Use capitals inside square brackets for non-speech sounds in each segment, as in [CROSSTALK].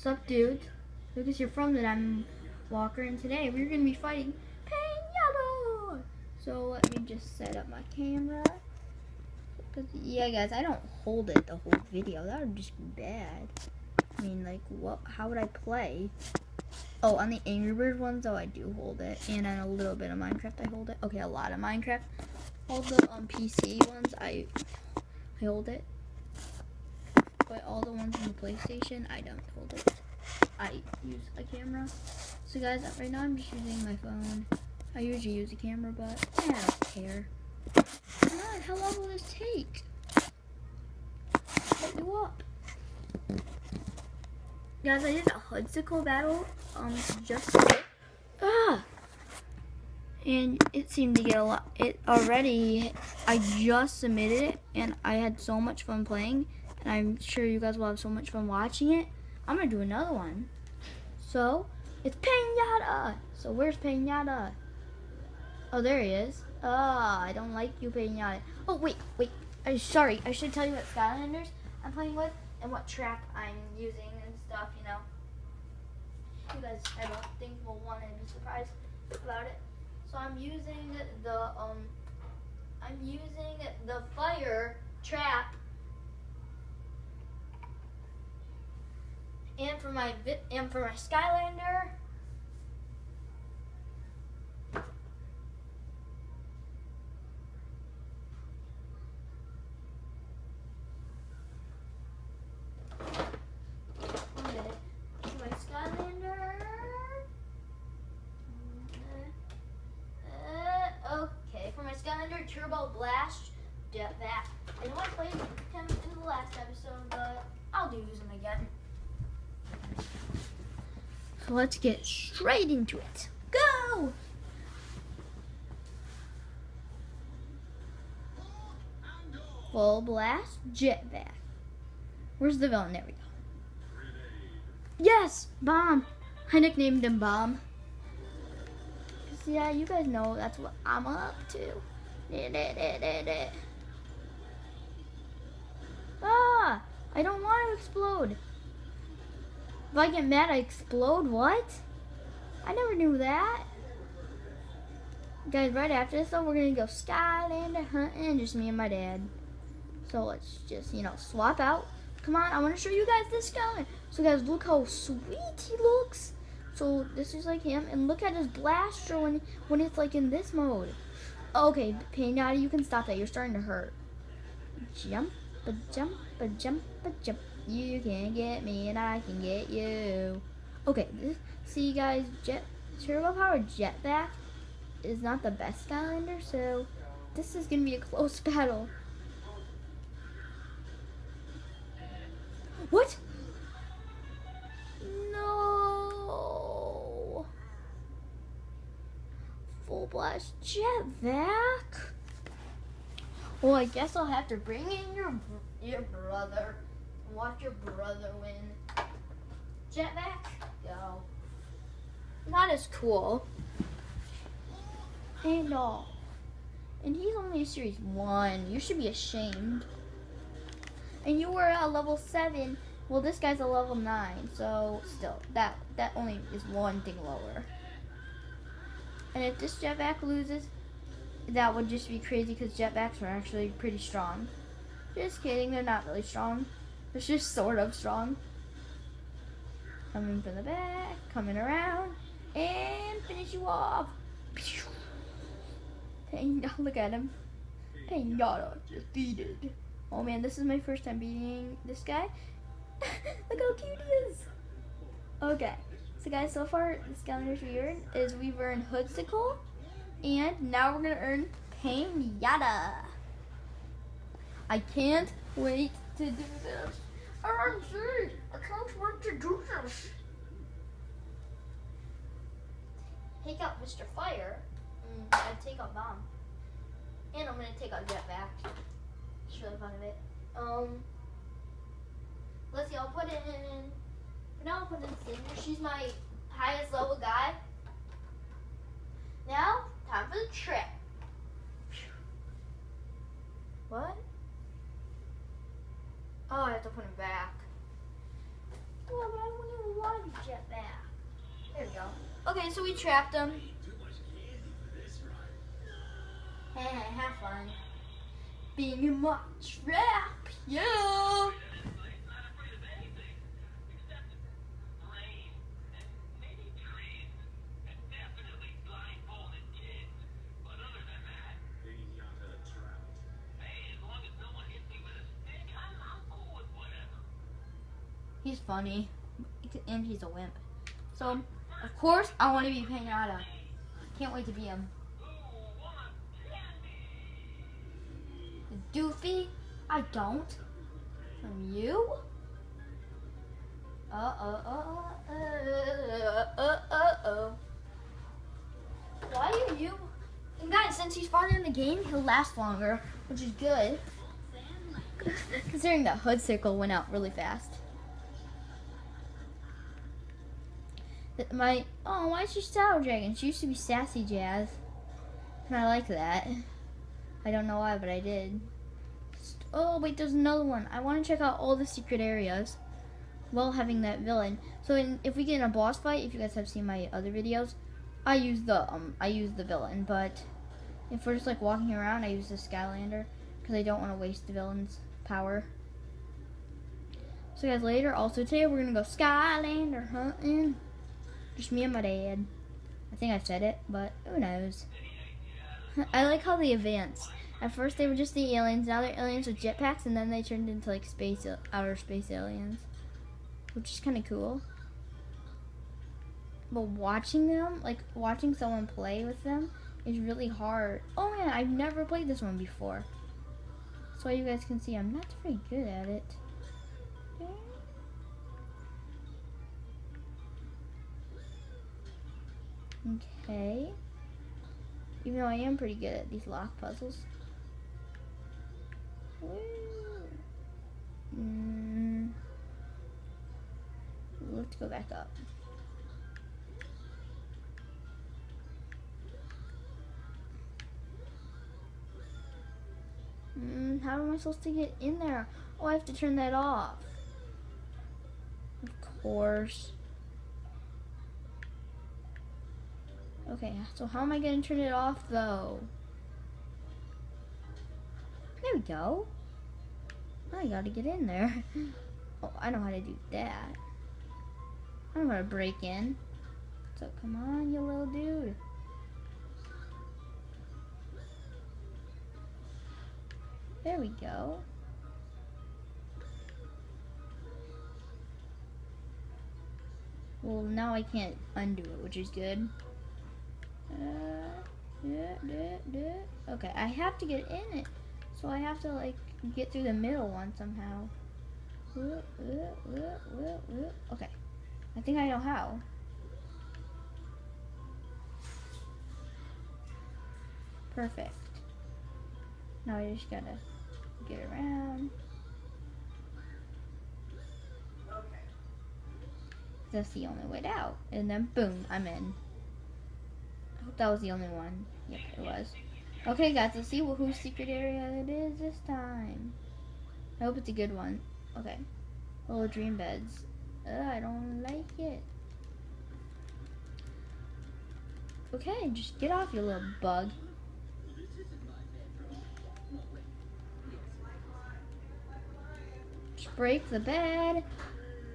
Sup, dude? Lucas here from the Diamond Walker, and today we're gonna be fighting Pinata. So let me just set up my camera. Yeah, guys, I don't hold it the whole video. That would just be bad. I mean, like, what? How would I play? Oh, on the Angry Bird ones, though, I do hold it, and on a little bit of Minecraft, I hold it. Okay, a lot of Minecraft. The um, PC ones, I I hold it. But all the ones on the PlayStation, I don't hold it. I use a camera. So guys, right now I'm just using my phone. I usually use a camera, but I don't care. On, how long will this take? Set you up. Guys, I did a Hood Sickle battle, um, just. Ah! And it seemed to get a lot, it already, I just submitted it, and I had so much fun playing, and I'm sure you guys will have so much fun watching it. I'm gonna do another one. So, it's Pinata! So where's Pinata? Oh, there he is. Ah, I don't like you, Pinata. Oh, wait, wait. I'm sorry. I should tell you what Skylanders I'm playing with and what trap I'm using and stuff, you know. You guys, I don't think will want to be surprised about it. So I'm using the, um, I'm using the fire trap and for my and for my Skylander. Uh, okay, for my Skylander Turbo Blast Jet-Vac. I know I played him in the last episode, but I'll do use him again. So let's get straight into it. Go! Full Blast Jet-Vac. Where's the villain? There we go. Yes! Bomb! I nicknamed him Bomb. Yeah, you guys know that's what I'm up to. Ah! I don't want to explode. If I get mad, I explode? What? I never knew that. Guys, right after this, though, we're going to go Skylander hunting, just me and my dad. So let's just, you know, swap out. Come on, I want to show you guys this guy. So, guys, look how sweet he looks. So, this is like him. And look at his blaster when, when it's, like, in this mode. Okay, Pinata, you can stop that. You're starting to hurt. Jump, a jump, a jump, a jump. You can get me and I can get you. Okay, this, see guys, jet turbo power jetpack is not the best Skylander, so this is gonna be a close [LAUGHS] battle. What? No. Full Blast Jet-Vac. Well, I guess I'll have to bring in your your brother watch your brother win. Jet-Vac, go. Not as cool. And all. And he's only a series one. You should be ashamed. And you were a level seven. Well, this guy's a level nine, so still, that that only is one thing lower. And if this jetpack loses, that would just be crazy because jetpacks are actually pretty strong. Just kidding, they're not really strong. It's just sort of strong. Coming from the back, coming around, and finish you off. Pinata, [LAUGHS] look at him. Pinata defeated. Oh man, this is my first time beating this guy. [LAUGHS] look how cute he is. Okay, so guys, so far the Skylander's we earned is we've earned Hood Sickle, and now we're gonna earn Pinata. I can't wait to do this. OMG! I can't wait to do this. Take out Mr. Fire. Mm, I'd take out Bomb. And I'm gonna take out Jet-Vac. It's really fun of it. Um, let's see, I'll put it in, for now I'll put in Cinder. She's my highest level guy. Now, time for the trip. What? Oh, I have to put him back. Oh, but I wouldn't even want a jetpack. There we go. Okay, so we trapped him. Hey, [LAUGHS] have fun. Being in my trap, yeah. Funny, and he's a wimp. So, of course, I want to be Pinata. Can't wait to be him. Doofy, I don't. From you? Uh uh uh uh uh uh uh. Why are you? And guys, since he's farther in the game, he'll last longer, which is good. [LAUGHS] Considering that Hood Sickle went out really fast. My oh, why is she Shadow Dragon? She used to be Sassy Jazz, and I like that. I don't know why, but I did. Oh wait, there's another one. I want to check out all the secret areas while having that villain. So in, if we get in a boss fight, if you guys have seen my other videos, I use the um I use the villain. But if we're just like walking around, I use the Skylander because I don't want to waste the villain's power. So guys, later also today we're gonna go Skylander hunting. Just me and my dad. I think I said it, but who knows. I like how they advance. At first they were just the aliens, now they're aliens with jetpacks, and then they turned into like space, outer space aliens, which is kind of cool. But watching them, like watching someone play with them, is really hard. Oh man, I've never played this one before. So you guys can see, I'm not very good at it. Okay. Even though I am pretty good at these lock puzzles. Mm. Let's go back up. Mm, how am I supposed to get in there? Oh, I have to turn that off. Of course. Okay, so how am I going to turn it off though? There we go. I gotta get in there. [LAUGHS] Oh, I know how to do that. I how to break in. So come on, you little dude. There we go. Well, now I can't undo it, which is good. Okay, I have to get in it. So I have to like get through the middle one somehow. Okay, I think I know how. Perfect. Now I just gotta get around. That's the only way out. And then boom, I'm in that was the only one. Yep, it was. Okay, guys, let's see whose secret area it is this time. I hope it's a good one. Okay. Little dream beds. Ugh, I don't like it. Okay, just get off, you little bug. Just break the bed.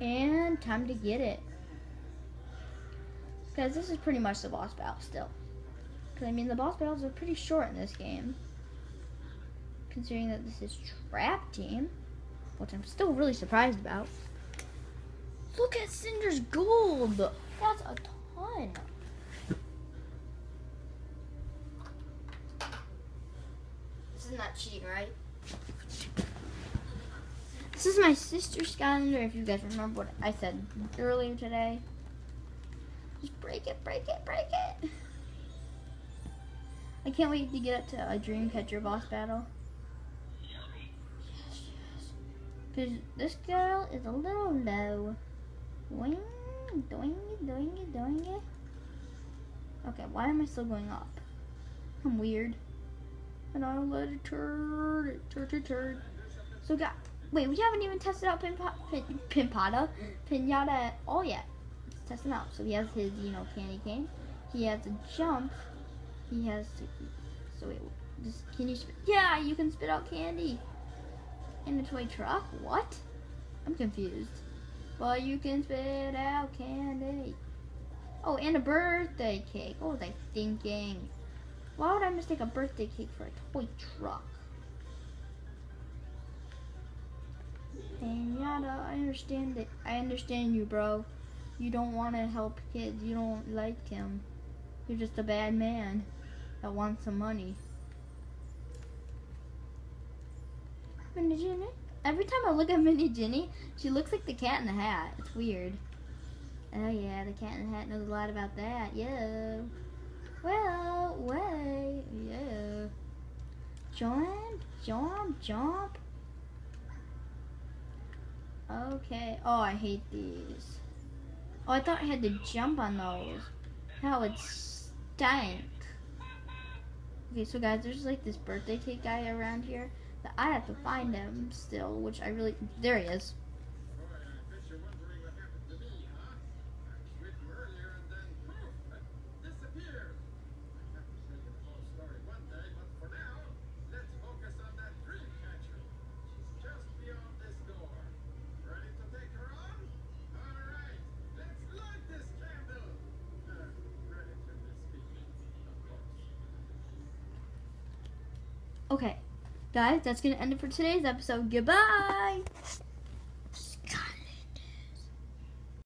And time to get it. Because this is pretty much the boss battle still. Because, I mean, the boss battles are pretty short in this game. Considering that this is Trap Team. Which I'm still really surprised about. Look at Cinder's gold! That's a ton. This is not cheating, right? This is my sister's calendar, if you guys remember what I said earlier today. Just break it, break it, break it. I can't wait to get up to a Dreamcatcher boss battle. Because this girl is a little low. Doing, doing it, doing it, doing it. Okay, why am I still going up? I'm weird. And I'm a little turd, turn, turd, turn. So, guys, Wait, we haven't even tested out Pinpa- Pin- Pinata at all yet. Let's test him out. So he has his, you know, candy cane. He has a jump. He has. To, so wait, just, can you? Spit, yeah, you can spit out candy. In a toy truck? What? I'm confused. Well, you can spit out candy. Oh, and a birthday cake. What was I thinking? Why would I mistake a birthday cake for a toy truck? And Yada, I understand that. I understand you, bro. You don't want to help kids. You don't like him. You're just a bad man that wants some money. Mini Jini? Every time I look at Mini Jini, she looks like the cat in the hat. It's weird. Oh yeah, the cat in the hat knows a lot about that. Yeah. Well, wait. Yeah. Jump, jump, jump. Okay. Oh, I hate these. Oh, I thought I had to jump on those. How it stank. Okay, so guys, there's like this birthday cake guy around here that I have to find him still, which I really. There he is. Okay, guys, that's going to end it for today's episode. Goodbye!